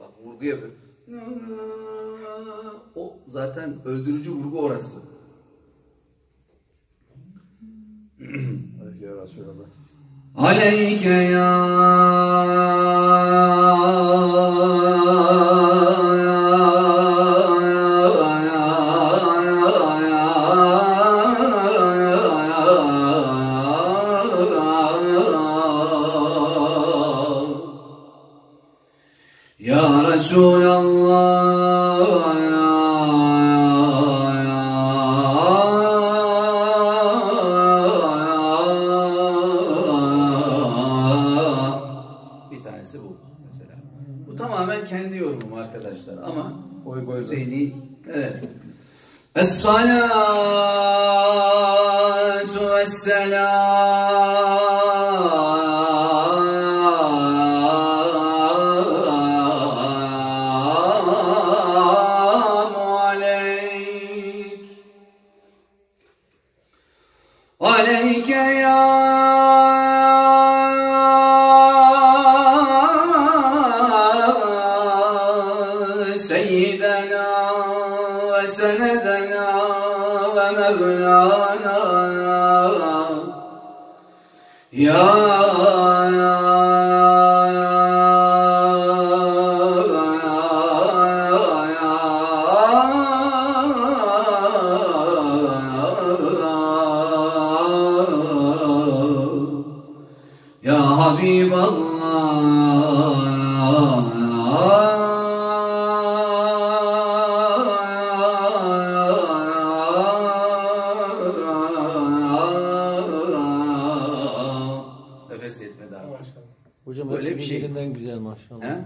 Bak vurgu yapıyor. O zaten öldürücü vurgu orası. Hadi ya Resulallah. Aleyke ya Ya Resulallah mesela. Bu tamamen kendi yorumum arkadaşlar ama Boy boy. Hüseyin'i evet. Es-salatu vesselamu aleyk. عليك يا سيدنا وسندنا ومولانا يا يا حبيب الله Nefes yetmedi artık. Hocam Böyle Böyle bir şey. güzel maşallah. He? ya.